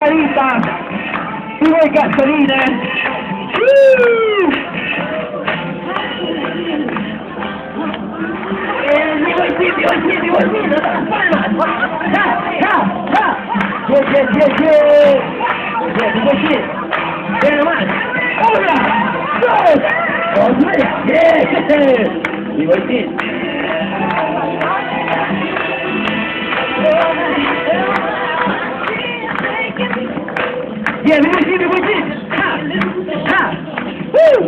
Carita, tuvo gasolina. ¡Uh! Eh, mi bolsillo, mi bolsillo, mi bolsillo, las palmas. ¡Ja, ja, ja! ¡Yes, yes, yes, yes! Yes, mi bolsillo. Ven nomás. ¡Una, dos, otra! ¡Yes! Mi bolsillo. Yeah, mi bolsillo, mi bolsillo. ¡Ja, ja! ¡Uh!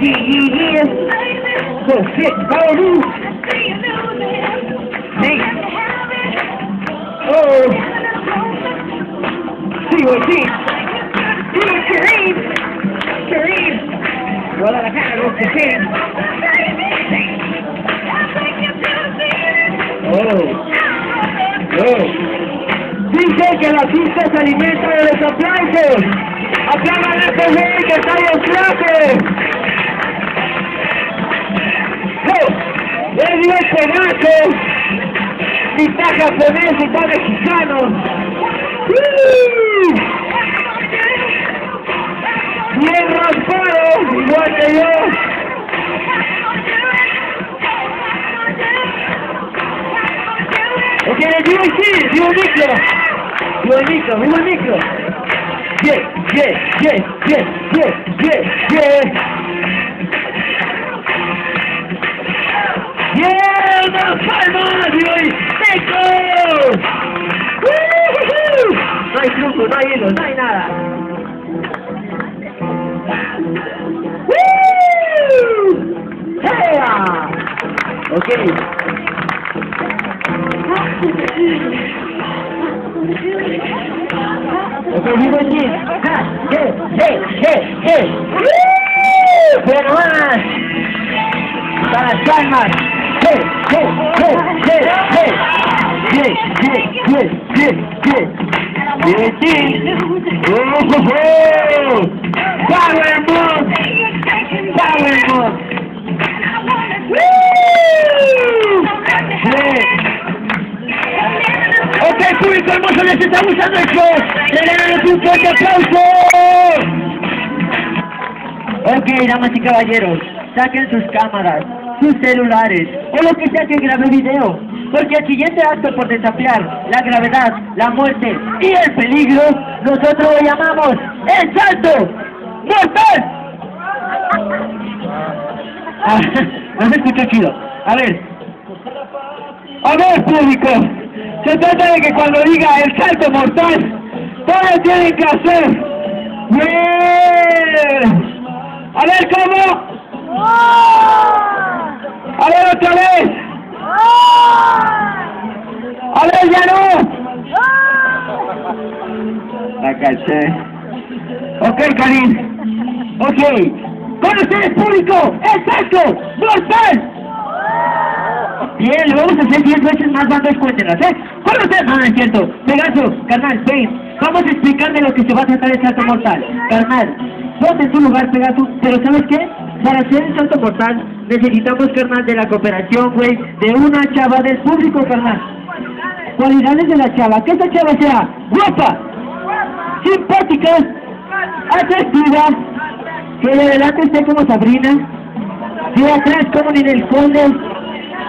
Yeah, yeah, yeah. So shit, follow you. Hey. Oh. Sí, sí. Sí, Kareem. Kareem. Guadalajara, los que Oh. Oh. Dice que la pista se alimenta de los aplausos. Aplaudan a güey que está en clase. ¡Le dio el pedazo! Mitad japonés, mitad mexicano. Bien raspado, igual que yo. Ok, vivo aquí, vivo micro. Vivo micro, vivo micro. Yeah, yeah, yeah, yeah, yeah, yeah, yeah. Yeah, las palmas, vivo ahí. ¡Seco! No hay truco, no hay hilo, no hay nada. ¡Woo! Ok, vivo aquí. Ja, hey, hey, hey, hey. ¡Woo! Pero más. Para las palmas. Hey, hey, hey, hey, hey. Yeah, yeah, yeah, yeah, yeah. Vivo aquí. Oh, oh, oh. Power move. Power move. Woo! Yeah. Público hermoso, les está gustando el show. ¡Denle un fuerte aplauso! Ok, damas y caballeros, saquen sus cámaras, sus celulares, o lo que sea que grabe video. Porque el siguiente acto por desafiar la gravedad, la muerte y el peligro, nosotros lo llamamos el salto mortal. Ah, no se escucha chido. A ver. A ver, público. Se trata de que cuando diga el salto mortal, todos tienen que hacer. ¡Bien! A ver cómo. A ver otra vez. A ver, ya no. La caché. Ok, Karim. Ok. Con ustedes, público, el salto mortal. Bien, le vamos a hacer 10 veces más bandas cuéntenas, ¿eh? ¿Cuál usted? No, no es cierto. Pegaso, carnal, ven. Vamos a explicar de lo que se va a tratar el salto mortal. Carnal, ponte en tu lugar, Pegaso. Pero ¿sabes qué? Para hacer el salto mortal necesitamos, carnal, de la cooperación, güey, de una chava del público, carnal. Cualidades de la chava. Que esa chava sea guapa, simpática, atractiva, que de adelante esté como Sabrina, de atrás como Ninel Conde,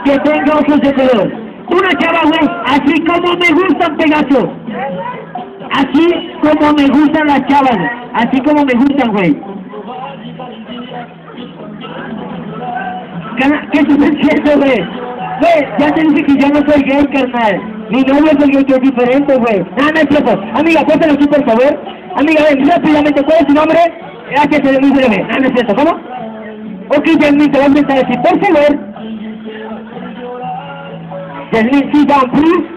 que tenga ojos de color. Una chava, güey, así como me gustan, Pegaso. Así como me gustan las chavas, así como me gustan, güey. ¿Qué haciendo, güey? Güey, ya te dije que yo no soy gay, carnal. Mi novio es el gay que es diferente, güey. No, no es. Amiga, cuéntalo aquí, por favor. Amiga, ven, rápidamente, ¿cuál es tu nombre? Gracias, muy breve. No, no es cierto, ¿cómo? Ok, Yasmin, te voy a por favor. Yasmin, sit down, please.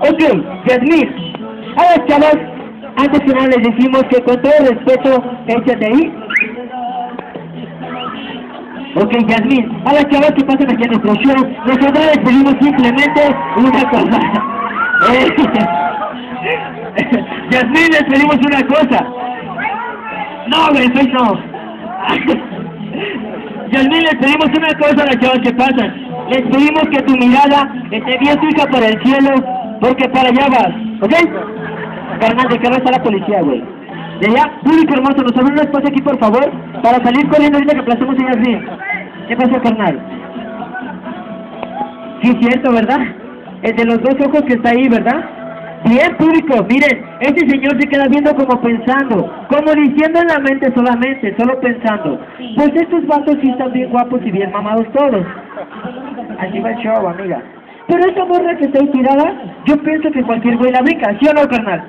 Ok, Yasmin. A las chavas, antes que nada les decimos que con todo respeto, échate ahí. Ok, Yasmin, a las chavas que pasan aquí a nuestro show, nosotros les pedimos simplemente una cosa. Yasmin, les pedimos una cosa. No, güey, no. Yasmin, les pedimos una cosa a las chavas que pasan. Les pedimos que tu mirada esté bien fija para el cielo Porque para allá vas, ¿ok? Carnal, de qué está la policía, güey. De allá, público hermoso, nos abre un espacio aquí, por favor, para salir corriendo ahorita que aplastemos allá arriba. ¿Qué pasó, carnal? Sí, es cierto, ¿verdad? El de los dos ojos que está ahí, ¿verdad? Bien, público, miren, este señor se queda viendo como pensando, como diciendo en la mente solamente, solo pensando. Pues estos vatos sí están bien guapos y bien mamados todos. Así va el show, amiga. Pero esta morra que está ahí tirada, yo pienso que cualquier güey la brinca, ¿sí o no, carnal?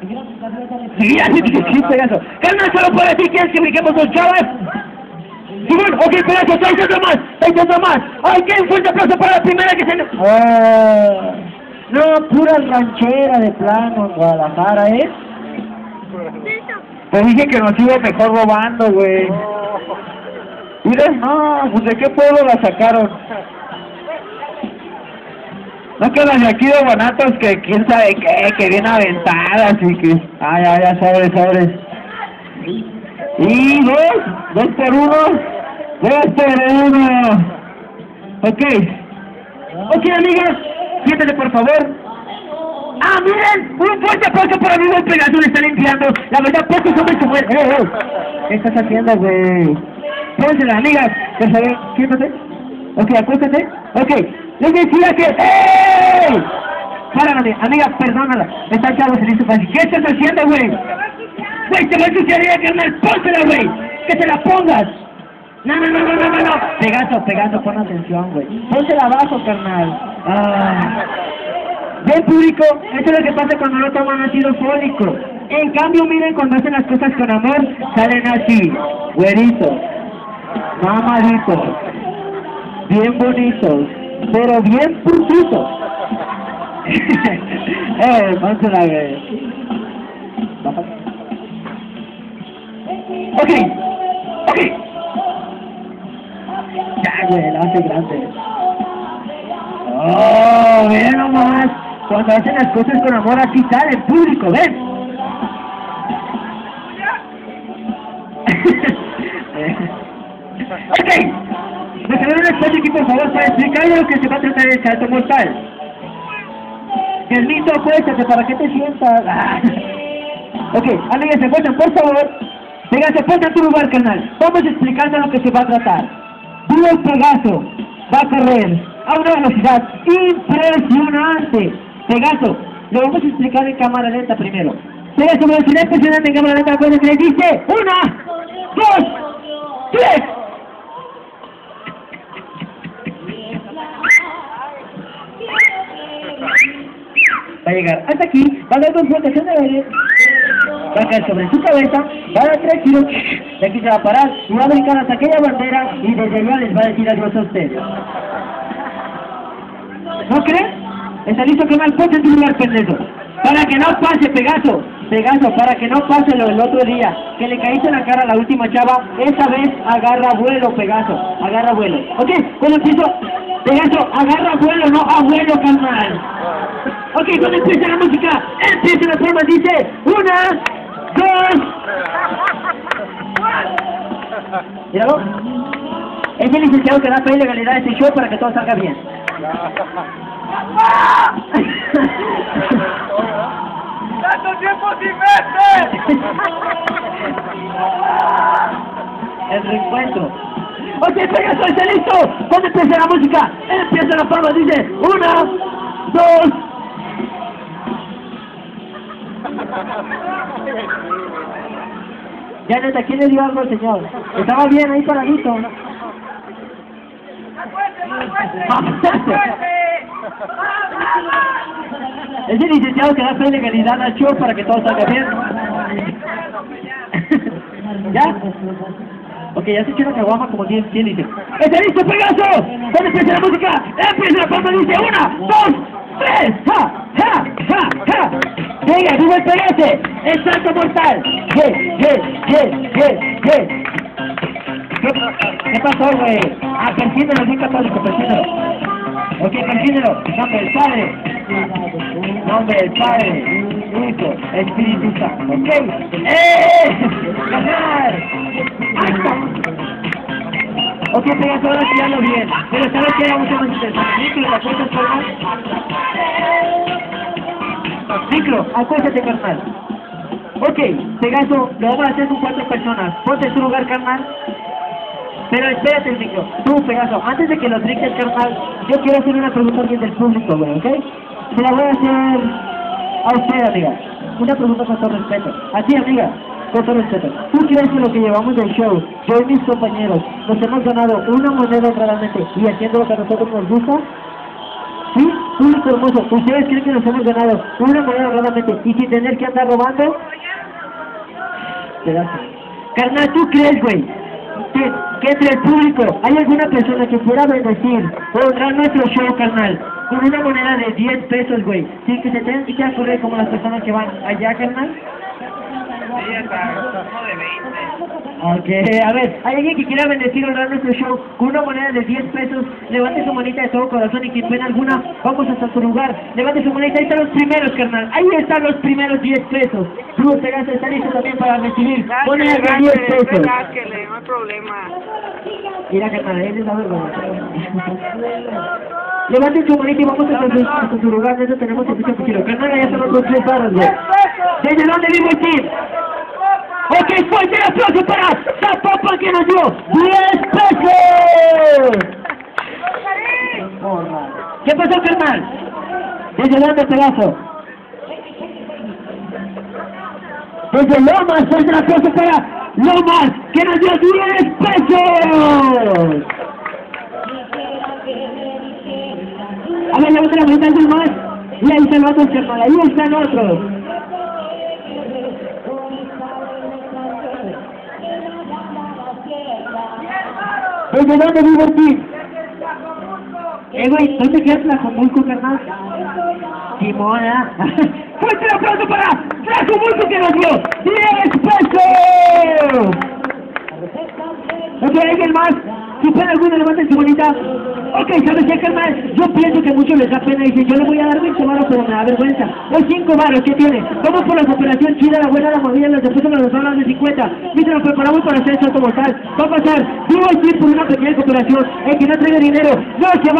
Sí, así que sí, pedazo. Carnal, solo puede decir que es que brinquemos los chavos. Simón, ok, pedazo, seis dos más, seis dos más. Ay, qué fuerte aplauso para la primera que se... Ah, no, pura ranchera de plano en Guadalajara, ¿eh? Te dije que nos iba mejor robando, güey. Mira, no, pues de qué pueblo la sacaron. No que las de aquí de Guanatos que quién sabe qué, que vienen aventadas y que... Ah, ya, ya, sobres, sobres. Y dos, dos por uno, dos por uno. Ok. Ok, amigas, siéntate por favor. Ah, miren, un fuerte aplauso para el Pegaso le está limpiando. La verdad, pocos hombres se mueren. Eh, eh. ¿Qué estás haciendo, güey? Pónsela, amigas, por favor, siéntate. Ok, acuéstate. Ok, les decía que... ¡Ey! Párame, amiga, perdónala. Está el chavo se dice fácil. ¿Qué estás haciendo, güey? Güey, te va a ensuciar, carnal. Pónsela, güey. Que te la pongas. No, no, no, no, no, no. Pegaso, Pegaso, pon atención, güey. Pónsela abajo, carnal. Ah. Ven, público, eso es lo que pasa cuando no toman ácido fólico. En cambio, miren, cuando hacen las cosas con amor, salen así, güeritos, mamaditos, bien bonitos, pero bien putitos. eh, pónsela, güey. Ok, ok. Ya, güey, la hace grande. Oh, ven nomás. Cuando hacen las cosas con amor así sale en público, ven. Ok. Quedé un espacio aquí, por favor, para explicar lo que se va a tratar el salto mortal. Permiso, acuéstate, ¿para qué te sientas? ok, amigas, se acuestan, por favor. Péganse, ponte en tu lugar, canal. Vamos explicando lo que se va a tratar. El Pegaso va a correr a una velocidad impresionante. Pegaso, lo vamos a explicar en cámara lenta primero. Pegaso, velocidad impresionante en cámara lenta, se le dice, una, dos, tres. Va a llegar hasta aquí, va a dar dos en el aire, va a caer sobre su cabeza, va a dar tres giros, de aquí se va a parar y va a brincar hasta aquella bandera y desde allá les va a decir adiós a ustedes. ¿No creen? ¿Está listo que mal ponte en lugar, pendejo? Para que no pase, Pegaso. Pegaso, para que no pase lo del otro día. Que le caíste la cara a la última chava. Esa vez agarra vuelo, Pegaso. Agarra vuelo. ¿Ok? Cuando empiezo... Pegaso, agarra vuelo, no abuelo, carnal. Ok, cuando empieza la música, empieza la forma, dice... Una, dos... ¿Míralo? Es el licenciado que da fe y legalidad a este show para que todo salga bien. ¡Tanto tiempo sin verte! El reencuentro. Ok, Pegaso, ¿está listo? ¿Dónde empieza la música? Empieza la palma, dice, una, dos. Ya neta, ¿quién le dio algo al señor? Estaba bien ahí paradito, ¿no? Es el licenciado que da fe legalidad al show para que todo salga bien. ¿Ya? Ok, ya se echó una caguama como 10 10 dice. ¡Está listo, Pegaso! ¿Dónde empieza la música? ¡Empieza la palma! Dice una, dos, tres, ja, ja, ja, ja. Venga, viva el Pegase. El salto mortal. ¡Ye, ye, ye, ye, ye! ¿Qué, ¿Qué pasó, güey? Ah, persíguelo, bien católico, persíguelo. Ok, persíguelo. Nombre del Padre. Nombre del Padre. Hijo, Espíritu Santo. Ok. ¡Eh! ¡Ganar! ¡Hasta! Ok, Pegaso, ahora sí hablo bien. Pero ¿sabes qué era mucho más interesante? ¿Que? Micro, acuéstate, carnal. Ok, Pegaso, lo vamos a hacer con cuatro personas. Ponte en tu lugar, carnal. Pero espérate el micro. Tú, Pegaso, antes de que lo triques, carnal, yo quiero hacer una pregunta alguien del público, güey, ¿ok? Se la voy a hacer a usted, amiga. Una pregunta con todo respeto. Así, amiga, respeto. ¿Tú crees que lo que llevamos del show, yo y mis compañeros, nos hemos ganado una moneda honradamente y haciendo lo que a nosotros nos gusta? ¿Sí? Público hermoso, ¿ustedes creen que nos hemos ganado una moneda honradamente y sin tener que andar robando? Pedazo. Carnal, ¿tú crees, güey? Que, que entre el público hay alguna persona que quiera bendecir o honrar nuestro show, carnal, con una moneda de 10 pesos, güey, sin que se tengan que correr como las personas que van allá, carnal? Sí, hasta uno de 20. Ok, a ver, hay alguien que quiera bendecir o honrar nuestro show con una moneda de 10 pesos, levante su manita de todo corazón y quien pena alguna, vamos hasta su lugar, levante su monita, ahí están los primeros, carnal, ahí están los primeros 10 pesos. Tú, Pegaso, está listo también para recibir monedas de 10 pesos. No hay problema. Mira, carnal, él les da vergüenza. Levanten su manita y vamos hasta su, hasta su lugar, de eso tenemos el piso. Carnal, ya son los tres barras, güey. ¿Desde dónde vivo el? Ok, fuerte el aplauso para Zapapa que nos dio 10 pesos. ¿Qué pasó, carnal? ¿Desde dónde, pedazo? Desde Lomas, fuerte el aplauso para Lomas, que nos dio 10 pesos. A ver, la manita alguien más. Y ahí están otros, carnal, ahí están otros. ¿Desde dónde vive el team? Eh, güey, ¿dónde queda Tlajomulco, carnal? Simona. ¡Fuerte el aplauso para Tlajomulco que nos dio 10 pesos! Ok, ¿alguien más? Si puede alguno, levanten su manita. Ok, ¿sabes qué, carnal? Yo pienso que a muchos les da pena y dicen, yo le voy a dar 20 varos, pero me da vergüenza. O 5 varos, ¿qué tiene? Vamos por la operación chida, la buena, la movida, los después nos dan de 50. Mientras nos preparamos para hacer el salto mortal. Va a pasar, digo el por una pequeña cooperación. El que no traiga dinero, no se va.